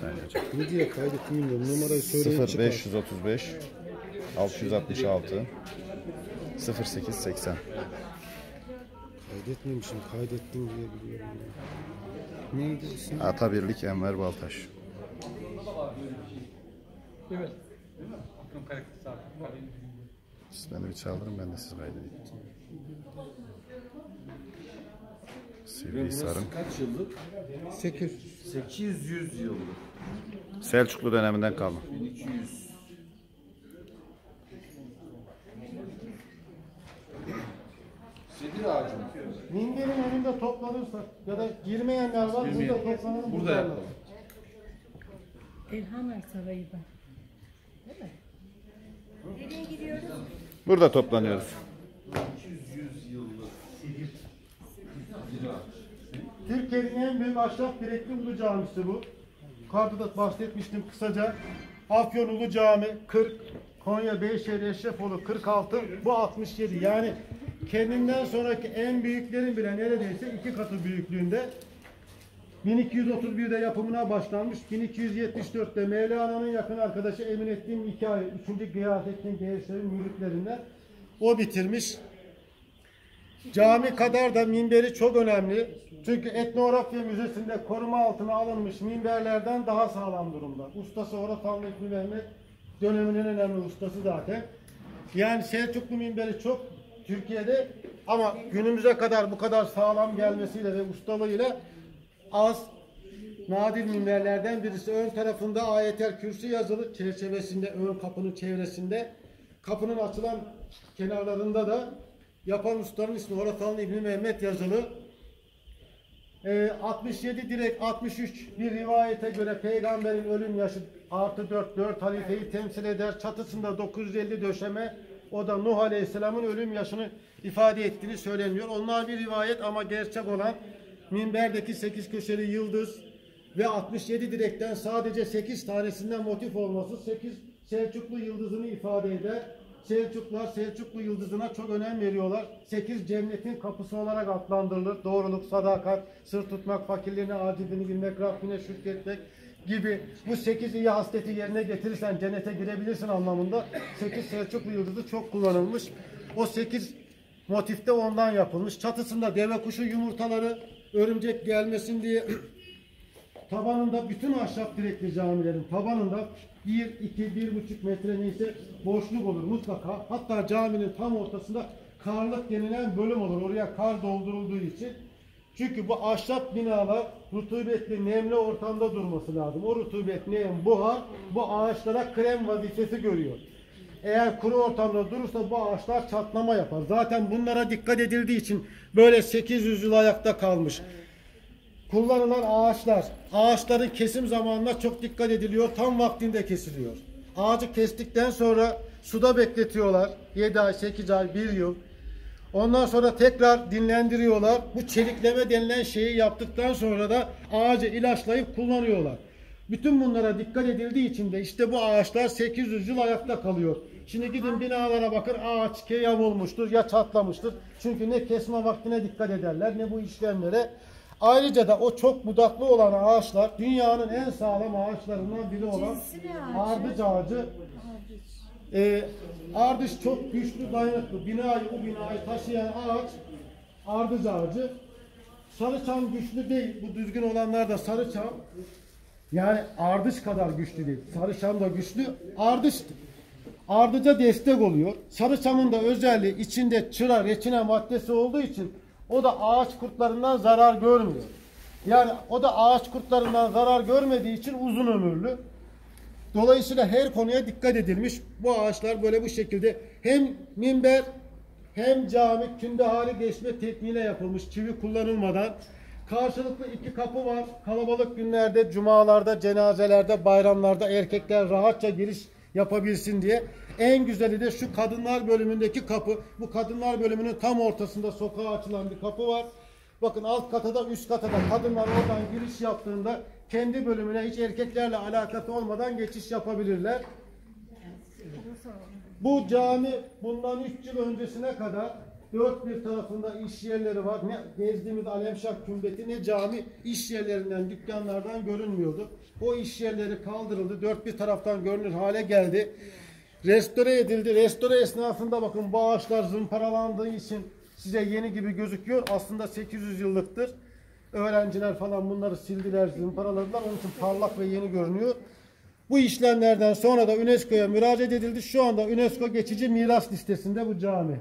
saniye hocam. Ne diye kaydettim bilmiyorum. Numarayı söyleyin 0 çıkar. 535 666 08 80 Kaydetmemişim. Kaydettim diye biliyorum. Neydi isim? Atabirlik Enver Baltaş. Siz beni bir çaldırın ben de sizi kaydedeyim. Sivrihisar'ın Kaç yıllık? 8. 800 yıllık. Selçuklu döneminden kalma. 1200. Sedir ağacı mı? Minderin önünde toplanırsak ya da girmeyenler var burada toplanalım. Burada yapalım. Elhamer Sarayı'da. Değil mi? Burada toplanıyoruz. 200 yıllık. Sedir ağacı. Türkiye'nin en büyük ahşap direkli Ulu Camisi bu. Yukarıda da bahsetmiştim kısaca. Afyon Ulu Cami 40, Konya Beyşehir Eşrefoğlu 46, bu 67. Yani kendinden sonraki en büyüklerin bile neredeyse iki katı büyüklüğünde. 1231'de yapımına başlanmış. 1274'te Mevlana'nın yakın arkadaşı Eminettin Hikaye, 3. Gıyasettin Geyser'in müritlerinden o bitirmiş. Cami kadar da minberi çok önemli. Çünkü etnografya müzesinde koruma altına alınmış minberlerden daha sağlam durumda. Ustası Orafanlı İbni Mehmet döneminin önemli ustası zaten. Yani Selçuklu minberi çok Türkiye'de ama günümüze kadar bu kadar sağlam gelmesiyle ve ustalığıyla az nadir minberlerden birisi. Ön tarafında ayetel kürsü yazılı çerçevesinde ön kapının çevresinde. Kapının açılan kenarlarında da yapan ustanın ismi Oratanlı İbni Mehmet yazılı. Ee, 67 direkt 63 bir rivayete göre peygamberin ölüm yaşı artı 4 4 halifeyi temsil eder. Çatısında 950 döşeme o da Nuh Aleyhisselam'ın ölüm yaşını ifade ettiğini söyleniyor. Onlar bir rivayet ama gerçek olan minberdeki 8 köşeli yıldız ve 67 direkten sadece 8 tanesinden motif olması 8 Selçuklu yıldızını ifade eder. Selçuklular Selçuklu yıldızına çok önem veriyorlar. 8 cennetin kapısı olarak adlandırılır. Doğruluk, sadakat, sır tutmak, fakirliğini, acizliğini bilmek, Rabbine şükretmek gibi bu 8 iyi hasleti yerine getirirsen cennete girebilirsin anlamında 8 Selçuklu yıldızı çok kullanılmış. O 8 motifte ondan yapılmış. Çatısında deve kuşu yumurtaları örümcek gelmesin diye tabanında bütün ahşap direkli camilerin tabanında 1, 2, 1,5 metre neyse boşluk olur mutlaka. Hatta caminin tam ortasında karlık denilen bölüm olur. Oraya kar doldurulduğu için. Çünkü bu ahşap binalar rutubetli, nemli ortamda durması lazım. O rutubet, nem, buhar bu ağaçlara krem vazifesi görüyor. Eğer kuru ortamda durursa bu ağaçlar çatlama yapar. Zaten bunlara dikkat edildiği için böyle 800 yıl ayakta kalmış. Kullanılan ağaçlar, ağaçların kesim zamanına çok dikkat ediliyor. Tam vaktinde kesiliyor. Ağacı kestikten sonra suda bekletiyorlar. 7 ay, 8 ay, 1 yıl. Ondan sonra tekrar dinlendiriyorlar. Bu çelikleme denilen şeyi yaptıktan sonra da ağacı ilaçlayıp kullanıyorlar. Bütün bunlara dikkat edildiği için de işte bu ağaçlar 800 yıl ayakta kalıyor. Şimdi gidin binalara bakın ağaç keyam olmuştur ya çatlamıştır. Çünkü ne kesme vaktine dikkat ederler ne bu işlemlere. Ayrıca da o çok budaklı olan ağaçlar dünyanın en sağlam ağaçlarından biri olan ardıç ağacı. Ee, ardış çok güçlü dayanıklı. Binayı, bu binayı taşıyan ağaç ardıç ağacı. Sarıçam güçlü değil. Bu düzgün olanlar da sarıçam. Yani ardıç kadar güçlü değil. Sarıçam da güçlü. Ardıç ardıca destek oluyor. Sarıçamın da özelliği içinde çıra, reçine maddesi olduğu için o da ağaç kurtlarından zarar görmüyor. Yani o da ağaç kurtlarından zarar görmediği için uzun ömürlü. Dolayısıyla her konuya dikkat edilmiş. Bu ağaçlar böyle bu şekilde hem minber hem cami künde hali geçme tekniğiyle yapılmış çivi kullanılmadan. Karşılıklı iki kapı var. Kalabalık günlerde, cumalarda, cenazelerde, bayramlarda erkekler rahatça giriş yapabilsin diye. En güzeli de şu kadınlar bölümündeki kapı. Bu kadınlar bölümünün tam ortasında sokağa açılan bir kapı var. Bakın alt katada üst katada kadınlar oradan giriş yaptığında kendi bölümüne hiç erkeklerle alakası olmadan geçiş yapabilirler. Bu cami bundan 3 yıl öncesine kadar Dört bir tarafında iş yerleri var. Ne gezdiğimiz Alemşah Kümbeti ne cami iş yerlerinden, dükkanlardan görünmüyordu. O iş yerleri kaldırıldı. Dört bir taraftan görünür hale geldi. Restore edildi. Restore esnasında bakın bu ağaçlar zımparalandığı için size yeni gibi gözüküyor. Aslında 800 yıllıktır. Öğrenciler falan bunları sildiler, zımparaladılar. Onun için parlak ve yeni görünüyor. Bu işlemlerden sonra da UNESCO'ya müracaat edildi. Şu anda UNESCO geçici miras listesinde bu cami.